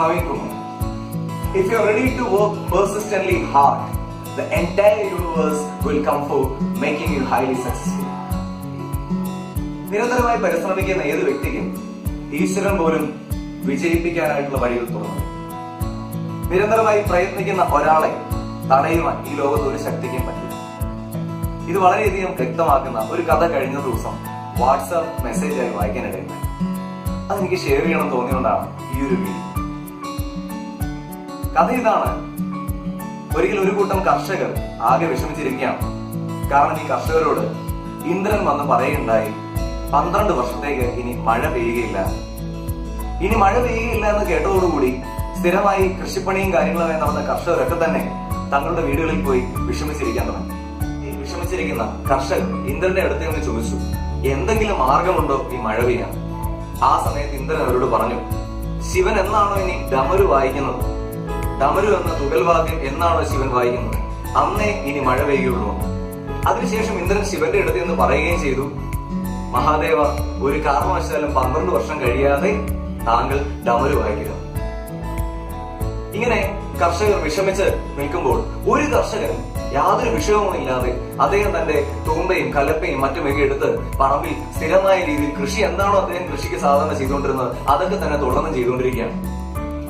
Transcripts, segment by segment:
Naveen Kumar. If you're ready to work persistently hard, the entire universe will come for making you highly successful. നിരന്തരമായി പരിശ്രമിക്കുന്ന ഏത് വ്യക്തിക്കും ഈശ്വരൻ പോലും വിജയിപ്പിക്കാനായിട്ടുള്ള വഴികൾ തുറന്നു നിരന്തരമായി പ്രയത്നിക്കുന്ന ഒരാളെ തടയുവാൻ ഈ ലോകത്ത് ഒരു ശക്തിക്കും പറ്റില്ല ഇത് വളരെയധികം വ്യക്തമാക്കുന്ന ഒരു കഥ കഴിഞ്ഞ ദിവസം വാട്സാപ്പ് മെസ്സേജായി വായിക്കാനിടയുണ്ടായി അതെനിക്ക് ഷെയർ ചെയ്യണം തോന്നിയുകൊണ്ടാണ് ഈ ഒരു വീഡിയോ കഥ ഇതാണ്. ഒരിക്കൽ ഒരു കൂട്ടം കർഷകർ ആകെ വിഷമിച്ചിരിക്കുകയാണ്. കാരണം ഈ കർഷകരോട് ഇന്ദ്രൻ വന്ന് പറയുകയുണ്ടായി പന്ത്രണ്ട് വർഷത്തേക്ക് ഇനി മഴ പെയ്യുകയില്ല. ഇനി മഴ പെയ്യുകയില്ല എന്ന് കേട്ടതോടുകൂടി സ്ഥിരമായി കൃഷിപ്പണിയും കാര്യങ്ങളുമായി നടന്ന കർഷകരൊക്കെ തന്നെ തങ്ങളുടെ വീടുകളിൽ പോയി വിഷമിച്ചിരിക്കാൻ തുടങ്ങി. ഈ വിഷമിച്ചിരിക്കുന്ന കർഷകർ ഇന്ദ്രന്റെ അടുത്ത് നിന്ന് ചോദിച്ചു എന്തെങ്കിലും മാർഗമുണ്ടോ ഈ മഴ പെയ്യാൻ? ആ സമയത്ത് ഇന്ദ്രൻ അവരോട് പറഞ്ഞു ശിവൻ എന്നാണോ ഇനി ഡമരു വായിക്കുന്നത്? ഡമരു എന്ന തുകൽവാദ്യം എന്നാണോ ശിവൻ വായിക്കുന്നത്? അന്നേ ഇനി മഴ പെയ്യുള്ളൂ. അതിനുശേഷം ഇന്ദ്രൻ ശിവന്റെ അടുത്ത് നിന്ന് പറയുകയും ചെയ്തു മഹാദേവ ഒരു കാരണവശാലും പന്ത്രണ്ട് വർഷം കഴിയാതെ താങ്കൾ ഡമരു വായിക്കുക. ഇങ്ങനെ കർഷകർ വിഷമിച്ച് നിൽക്കുമ്പോൾ ഒരു കർഷകൻ യാതൊരു വിഷയവും ഇല്ലാതെ അദ്ദേഹം തന്റെ തൂമ്പയും കലപ്പയും മറ്റുമൊക്കെ എടുത്ത് പറമ്പിൽ സ്ഥിരമായ രീതിയിൽ കൃഷി എന്താണോ അദ്ദേഹം കൃഷിക്ക് സാധാരണ ചെയ്തുകൊണ്ടിരുന്നത് അതൊക്കെ തന്നെ തുടർന്ന് ചെയ്തുകൊണ്ടിരിക്കുകയാണ്.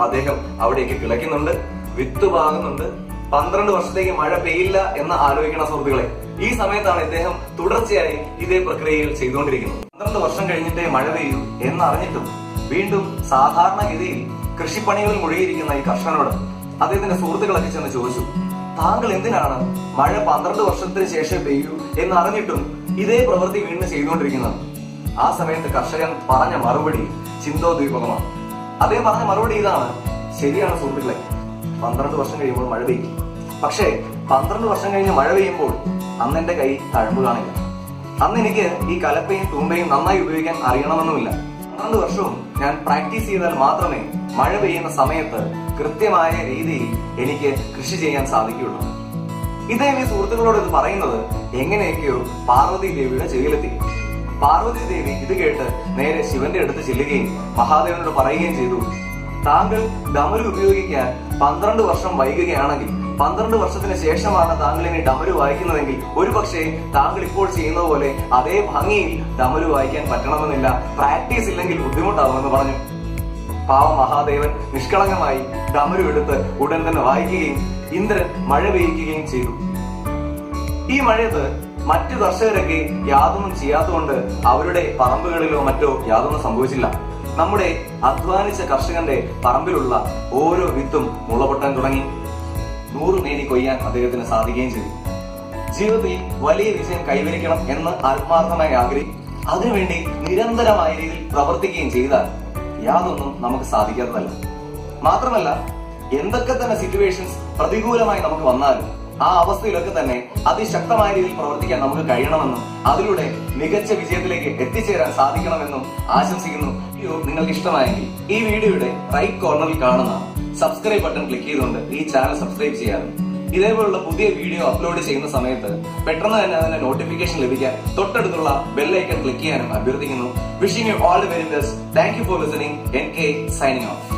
അദ്ദേഹം അവിടേക്ക് കിളയ്ക്കുന്നുണ്ട് വിത്ത് പാകുന്നുണ്ട് പന്ത്രണ്ട് വർഷത്തേക്ക് മഴ പെയ്യില്ല എന്ന് ആലോചിക്കണ സുഹൃത്തുക്കളെ ഈ സമയത്താണ് ഇദ്ദേഹം തുടർച്ചയായി ഇതേ പ്രക്രിയയിൽ ചെയ്തുകൊണ്ടിരിക്കുന്നത്. പന്ത്രണ്ട് വർഷം കഴിഞ്ഞിട്ടേ മഴ പെയ്യൂ എന്നറിഞ്ഞിട്ടും വീണ്ടും സാധാരണഗതിയിൽ കൃഷിപ്പണികളിൽ മുഴുകിയിരിക്കുന്ന ഈ കർഷകനോട് അദ്ദേഹത്തിന്റെ സുഹൃത്തുക്കളൊക്കെ ചെന്ന് ചോദിച്ചു താങ്കൾ എന്തിനാണ് മഴ പന്ത്രണ്ട് വർഷത്തിന് ശേഷം പെയ്യൂ എന്ന് അറിഞ്ഞിട്ടും ഇതേ പ്രവൃത്തി വീണ്ടും ചെയ്തുകൊണ്ടിരിക്കുന്നത്? ആ സമയത്ത് കർഷകൻ പറഞ്ഞ മറുപടി ചിന്തോദ്വീപകമാണ് അദ്ദേഹം പറഞ്ഞ മറുപടി ഇതാണ്. ശരിയാണ് സുഹൃത്തുക്കളെ. പന്ത്രണ്ട് വർഷം കഴിയുമ്പോൾ മഴ പെയ്യും. പക്ഷേ പന്ത്രണ്ട് വർഷം കഴിഞ്ഞ് മഴ പെയ്യുമ്പോൾ അന്ന് എന്റെ കൈ തഴമ്പ് കാണില്ല. അന്ന് എനിക്ക് ഈ കലപ്പയും തൂമ്പയും നന്നായി ഉപയോഗിക്കാൻ അറിയണമെന്നുമില്ല. പന്ത്രണ്ട് വർഷവും ഞാൻ പ്രാക്ടീസ് ചെയ്താൽ മാത്രമേ മഴ പെയ്യുന്ന സമയത്ത് കൃത്യമായ രീതിയിൽ എനിക്ക് കൃഷി ചെയ്യാൻ സാധിക്കുകയുള്ളൂ. ഇതേ സുഹൃത്തുക്കളോട് ഇത് പറയുന്നത് എങ്ങനെയൊക്കെയോ പാർവതി ദേവിയുടെ ചെവിയിലെത്തി പാർവതി ദേവി ഇത് കേട്ട് നേരെ ശിവന്റെ അടുത്ത് ചെല്ലുകയും മഹാദേവനോട് പറയുകയും ചെയ്തു. താങ്കൾ ഡമരു ഉപയോഗിക്കാൻ പന്ത്രണ്ട് വർഷം വൈകുകയാണെങ്കിൽ പന്ത്രണ്ട് വർഷത്തിന് ശേഷമാണ് താങ്കൾ ഇനി ഡമരു വായിക്കുന്നതെങ്കിൽ ഒരു പക്ഷേ താങ്കൾ ഇപ്പോൾ ചെയ്യുന്നത് പോലെ അതേ ഭംഗിയിൽ ഡമരു വായിക്കാൻ പറ്റണമെന്നില്ല. പ്രാക്ടീസ് ഇല്ലെങ്കിൽ ബുദ്ധിമുട്ടാവുമെന്ന് പറഞ്ഞു. പാവ മഹാദേവൻ നിഷ്കളങ്കമായി ഡമരു എടുത്ത് ഉടൻ തന്നെ വായിക്കുകയും ഇന്ദ്രൻ മഴ പെയ്യിക്കുകയും ചെയ്തു. ഈ മഴയത്ത് മറ്റു കർഷകരൊക്കെ യാതൊന്നും ചെയ്യാത്തതുകൊണ്ട് അവരുടെ പറമ്പുകളിലോ മറ്റോ യാതൊന്നും സംഭവിച്ചില്ല. നമ്മുടെ അധ്വാനിച്ച കർഷകന്റെ പറമ്പിലുള്ള ഓരോ വിത്തും മുളപൊട്ടാൻ തുടങ്ങി. നൂറ് മേനി കൊയ്യാൻ അദ്ദേഹത്തിന് സാധിക്കുകയും ചെയ്തു. ജീവിതത്തിൽ വലിയ വിജയം കൈവരിക്കണം എന്ന് ആത്മാർത്ഥമായി ആഗ്രഹിക്കും അതിനുവേണ്ടി നിരന്തരമായ രീതിയിൽ പ്രവർത്തിക്കുകയും ചെയ്താൽ യാതൊന്നും നമുക്ക് സാധിക്കാത്തതല്ല. മാത്രമല്ല എന്തൊക്കെ തന്നെ സിറ്റുവേഷൻസ് പ്രതികൂലമായി നമുക്ക് വന്നാലും ആ അവസ്ഥയിലൊക്കെ തന്നെ അതിശക്തമായ രീതിയിൽ പ്രവർത്തിക്കാൻ നമുക്ക് കഴിയണമെന്നും അതിലൂടെ മികച്ച വിജയത്തിലേക്ക് എത്തിച്ചേരാൻ സാധിക്കണമെന്നും ആശംസിക്കുന്നു. നിങ്ങൾക്ക് ഇഷ്ടമായെങ്കിൽ ഈ വീഡിയോയുടെ റൈറ്റ് കോർണറിൽ കാണുന്ന സബ്സ്ക്രൈബ് ബട്ടൺ ക്ലിക്ക് ചെയ്തുകൊണ്ട് ഈ ചാനൽ സബ്സ്ക്രൈബ് ചെയ്യാറ് ഇതേപോലുള്ള പുതിയ വീഡിയോ അപ്ലോഡ് ചെയ്യുന്ന സമയത്ത് പെട്ടെന്ന് തന്നെ അതിന്റെ നോട്ടിഫിക്കേഷൻ ലഭിക്കാൻ തൊട്ടടുത്തുള്ള ബെല്ലൈക്കൺ ക്ലിക്ക് ചെയ്യാനും അഭ്യർത്ഥിക്കുന്നു. Wishing you all the very best thank you for listening N K signing off